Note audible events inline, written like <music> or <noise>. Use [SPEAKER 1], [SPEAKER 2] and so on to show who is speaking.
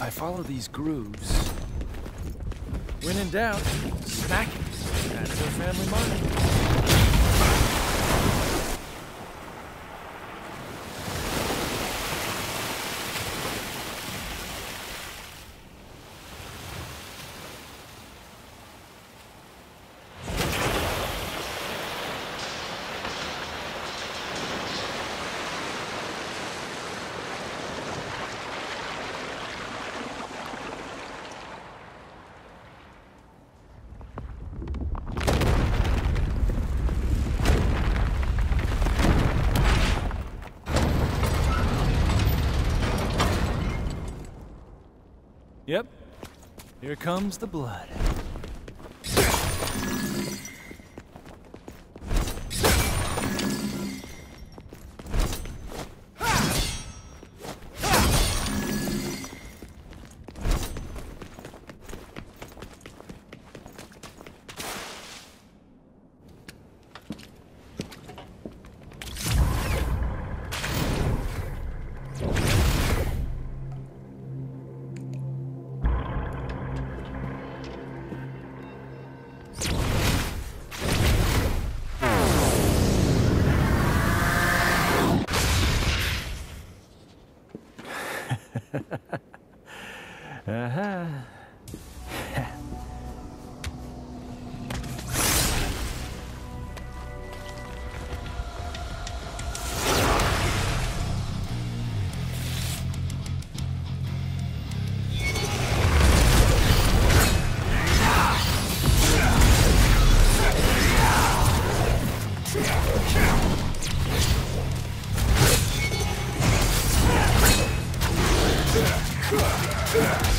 [SPEAKER 1] I follow these grooves. When in doubt, smack it. That's their family motto. Yep. Here comes the blood. <laughs> Uh-huh.
[SPEAKER 2] Yeah.